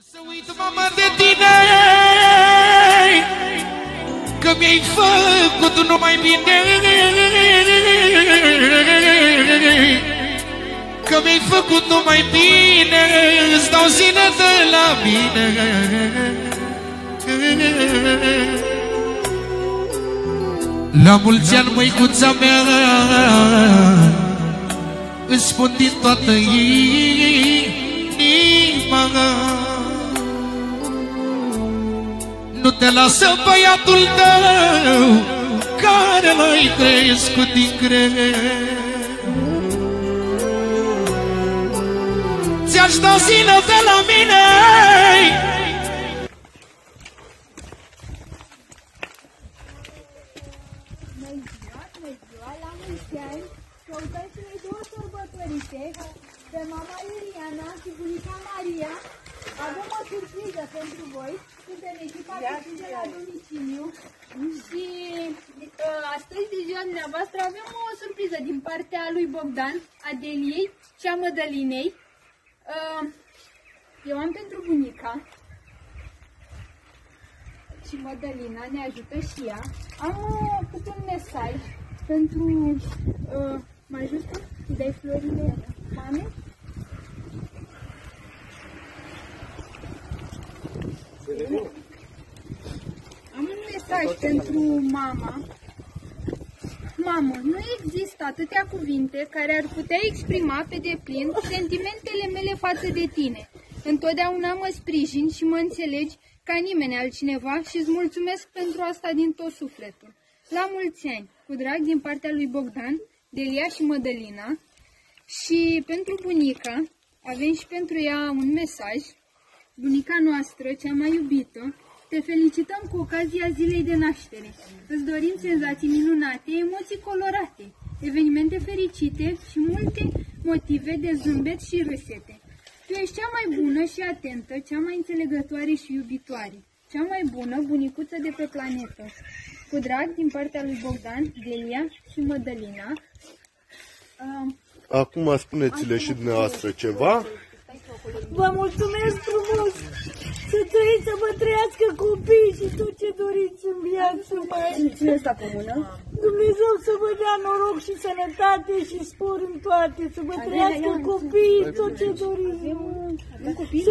Să uit, mama, de tine Că mi-ai făcut numai bine. Că mi-ai făcut numai bine Îți dau zile de la mine. La mulți ani, măicuța mea Îți spun din toată inima te lasă băiatul tău Care l-ai crescut din greu Ți-aș da zile de la mine Bună ziua, bună ziua, la mulți ani! Căutăm cele două sărbătorite pe mama Iuliana și bunica Maria. Avem o surpriză pentru voi. Suntem echipa de la domiciliu și uh, astăzi de ziua dumneavoastră avem o surpriză din partea lui Bogdan, Adeliei și a Mădălinei. Uh, eu am pentru bunica și Mădălina ne ajută și ea. Am uh, câte un mesaj pentru... Uh, mă ajută? Îi dai florile mame? Am un mesaj pentru mama. Mamă, nu există atâtea cuvinte care ar putea exprima pe deplin sentimentele mele față de tine. Întotdeauna mă sprijin și mă înțelegi ca nimeni altcineva și îți mulțumesc pentru asta din tot sufletul. La mulți ani, cu drag din partea lui Bogdan, Delia și Mădălina și pentru bunica, avem și pentru ea un mesaj. Bunica noastră, cea mai iubită, te felicităm cu ocazia zilei de naștere. Îți dorim senzații minunate, emoții colorate, evenimente fericite și multe motive de zâmbet și râsete. Tu ești cea mai bună și atentă, cea mai înțelegătoare și iubitoare, cea mai bună bunicuță de pe planetă. Cu drag din partea lui Bogdan, Delia și Mădălina. Uh, Acum spuneți-le și dumneavoastră ceva. Vă mulțumesc frumos! Să trăiți, să vă trăiască copii și tot ce doriți în viață mai. Cine sta cu mână? Dumnezeu să vă dea noroc și sănătate și spor în toate, să vă trăiască copiii, tot ce doriți.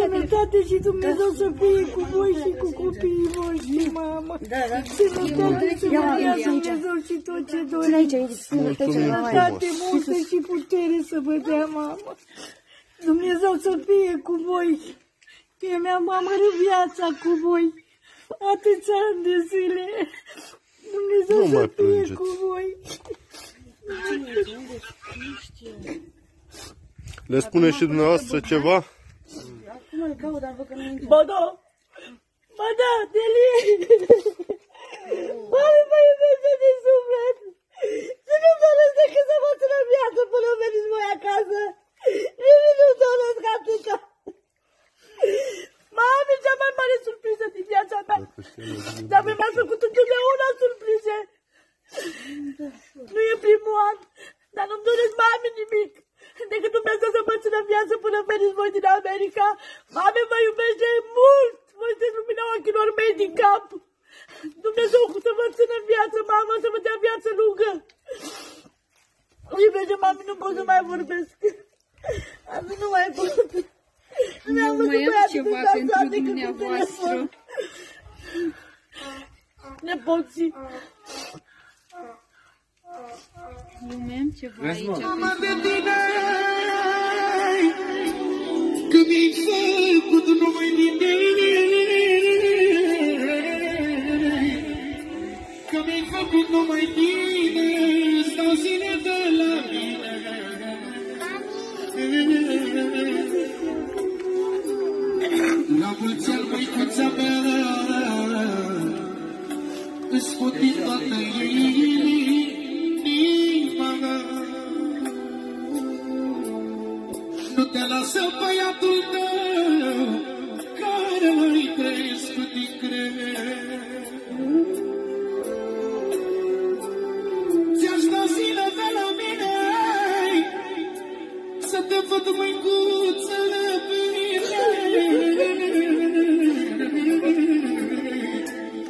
Sănătate și Dumnezeu să fie cu voi și cu copiii voștri, mamă. Da, da. Sănătate să vă dea Dumnezeu și tot ce doriți. aici, aici. Mulțumim Sănătate frumos. multă și putere să vă dea, mamă. Dumnezeu să fie cu voi. Că mi-am amărât viața cu voi. Atâția ani de zile. Dumnezeu Nu să mai fie plângeți. cu voi. Le spune și dumneavoastră ceva? Cum îl caut, dar văd că nu intră. Ba da. Ba da, Delie. Mami, mă iubește de suflet. Și nu-mi doresc decât să vă țină viață până veniți voi acasă. Nici nu-mi doresc atâta. Mami, cea mai mare surpriză din viața mea. Dar mi-a făcut întotdeauna surprize. Nu e primul an, dar nu-mi doresc mami nimic. Decât Dumnezeu să mă țină viață până veniți voi din America. Mami mă iubește mult. Voi sunteți lumina ochilor mei din cap. Dumnezeu să vă țină viață, mamă, să vă dea viață lungă. Îmi iubește, mami, nu pot să mai vorbesc. Mami, nu mai pot. Eu văzut mai am băiatul ceva ăsta pentru decât cu dumneavoastră. telefon. Nepoții. Eu mai am ceva aici Mama pentru de tine Că mi-ai făcut numai bine Că mi-ai făcut numai bine Îți dau zile de la mine La mulți ani, măicuța mea Îți spun din toată inima Nu te lasă băiatul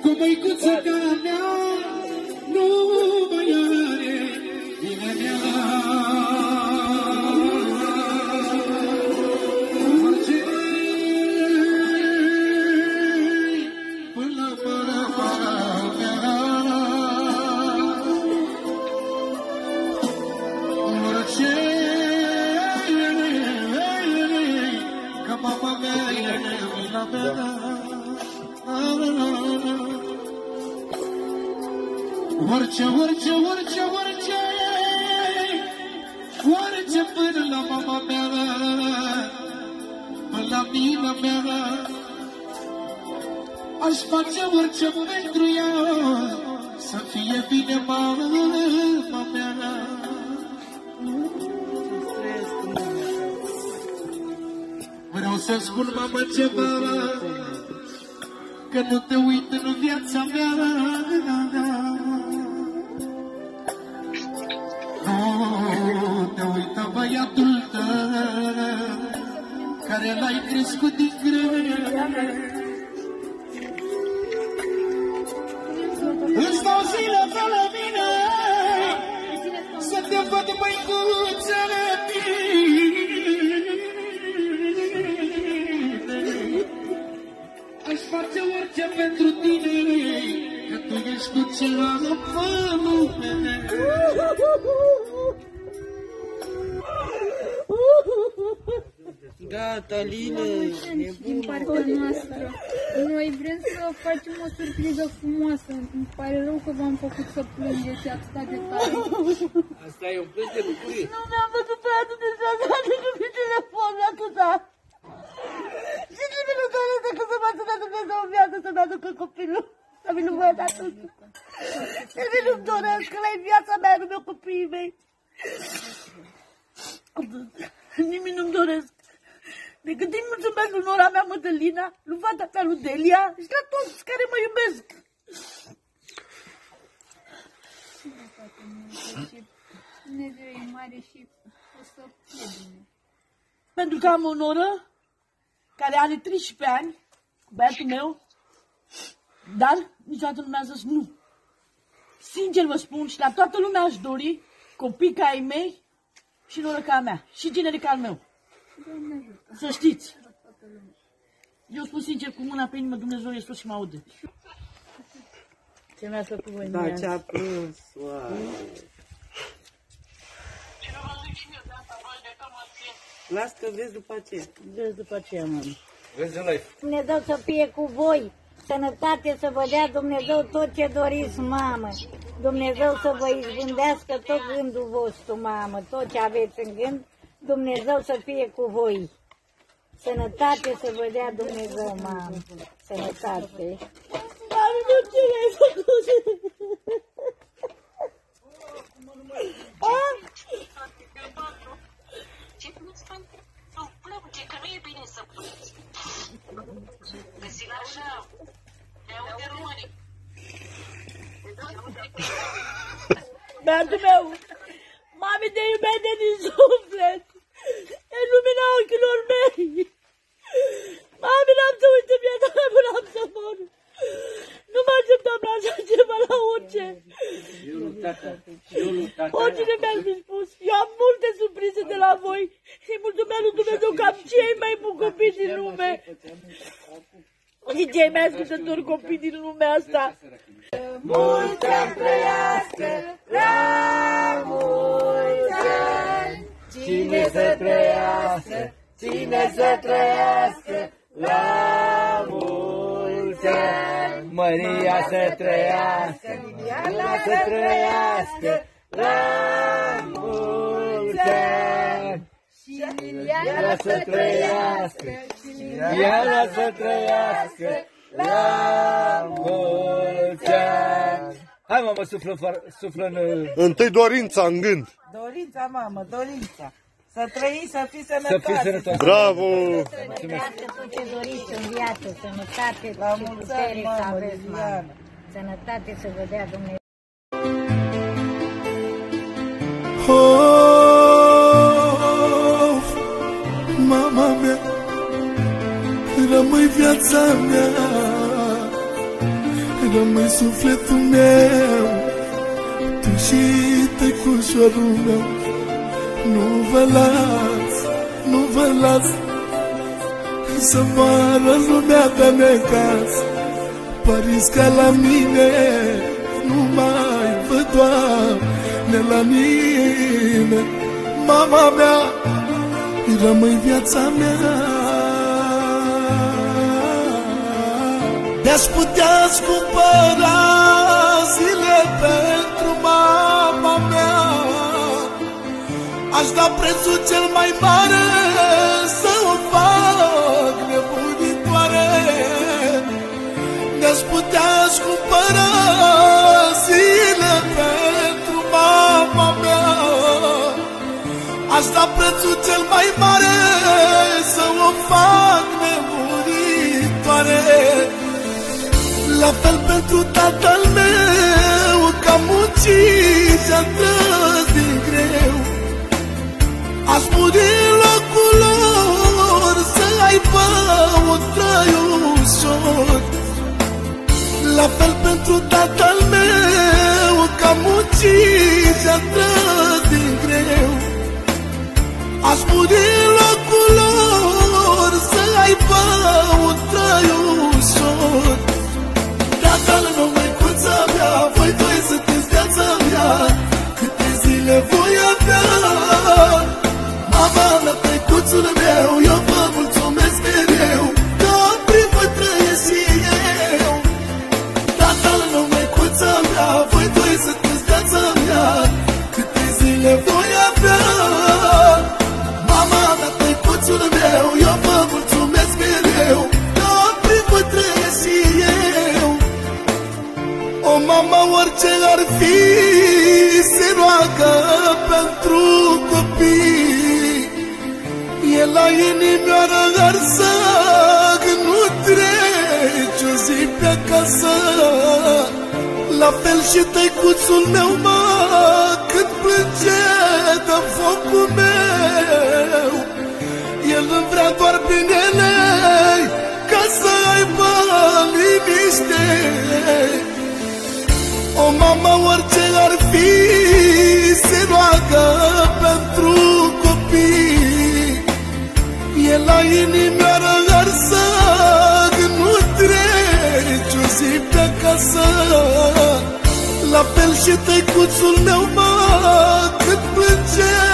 Como escucha cada Orice, orice, orice, orice, orice până la mama mea, până la mila mea. Aș face orice pentru ea, să fie bine mama mea. Vreau să spun, mamă, ceva Că nu te uit în viața mea Care l-ai crescut din greu. Îți dau zile pe la mine Să te văd măicuță Aș face orice pentru tine Că tu ești cu ceva pe lume Gata, Lile, din partea noastră. Noi vrem să facem o surpriză frumoasă. Îmi pare rău că v-am făcut să plângeți atât de tare. Asta e un plâns de bucurie. Nu mi-am văzut pe ea Dumnezeu să aducă pe telefon atâta. Și nimeni nu doresc decât să mă țină Dumnezeu în viață să-mi aducă copilul. Să mi nu văd atât. Nimeni nu-mi doresc, că la viața mea nu mi-o copiii mei. Nimeni nu-mi doresc. Decât îi mulțumesc lui nora mea, Mădălina, lui fata mea, lui Delia și la toți care mă iubesc. Și Dumnezeu e mare și o să fie bine. Pentru că am o noră care are 13 ani, cu băiatul meu, dar niciodată nu mi-a zis nu. Sincer vă spun și la toată lumea aș dori copii ca ai mei și noră ca a mea și generic al meu. Să știți. Eu spun sincer cu mâna pe inimă, Dumnezeu e sus și mă aude. Ce mi-a făcut voi Da, ce-a plâns, wow. Las că vezi după aceea. Vezi după aceea, mă. Vezi în live. Dumnezeu să fie cu voi, sănătate să vă dea Dumnezeu tot ce doriți, mamă. Dumnezeu să vă izbândească tot gândul vostru, mamă, tot ce aveți în gând, Dumnezeu să fie cu voi. Sănătate să vă dea Dumnezeu, mamă. Sănătate. Mami, nu ce ai făcut? Ah? Ce nu-ți fac? Nu plânge, că nu e bine să plângi. Găsi-l așa, ne aude românii. Băiatul meu, mami te iubește din suflet. E lumina ochilor mei. Mami, n-am să uit în viața mea până am să mor. Nu mă așteptam la așa ceva la orice. Eu nu tata. Eu nu tata. Oricine mi-ați fi spus. Eu am multe surprize de la voi. Și mulțumesc lui Dumnezeu că am cei mai buni copii din lume. Și cei mai ascultători copii din lumea asta. Mulți ani trăiască, la să trăiască, cine să trăiască, la mulți ani. Maria să trăiască, Liliana să trăiască, la mulți ani. Iana să trăiască, Iana să trăiască, la mulți ani. Hai mamă, suflă, far- suflă în... Întâi dorința în gând. Dorința, mamă, dorința. Să trăiți, să fii Să sănătoasă. fii sănătoasă. Bravo! Sănătate tot ce doriți în viață, sănătate La și mulți ani, putere să mamă, aveți, mamă. Liliana. Sănătate să vă dea Dumnezeu. Oh, mama mea, rămâi viața mea, rămâi sufletul meu, tu și tăcușorul meu, nu vă las, nu vă las, să moară lumea de necaz, părinți ca la mine, nu mai văd Doamne la mine, mama mea, rămâi viața mea. Mi-aș putea cumpăra zile pentru da prețul cel mai mare să o fac nebunitoare. Mi-aș putea cumpăra zile pentru mama mea. Aș da prețul cel mai mare să o fac nemuritoare La fel pentru tatăl meu Că am muncit La fel pentru tatăl meu Că am muncit și-a din greu. Aș muri în locul lor Să aibă un trai tăicuțul meu Eu vă mulțumesc mereu Că primă trăiesc și eu. O mama orice ar fi Se roagă pentru copii. E la inimioară arsă Când nu treci o zi pe acasă. La fel și tăicuțul meu, mă Când plânge de focul meu El îmi vrea doar binele Ca să aibă liniște o mamă orice ar fi Se roagă pentru copii. E la inimioară arsă Când nu treci o zi pe acasă. La fel și tăicuțul meu, mă Cât plânge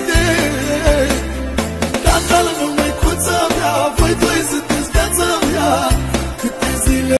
vrea